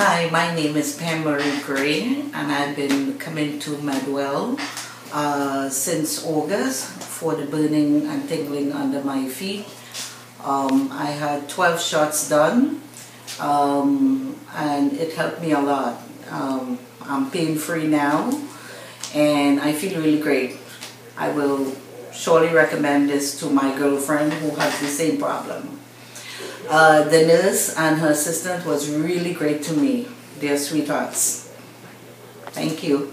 Hi, my name is Pam Marie Gray, and I've been coming to MedWell uh, since August for the burning and tingling under my feet. Um, I had 12 shots done, um, and it helped me a lot. Um, I'm pain free now, and I feel really great. I will surely recommend this to my girlfriend who has the same problem. Uh, the nurse and her assistant was really great to me. They're sweethearts. Thank you.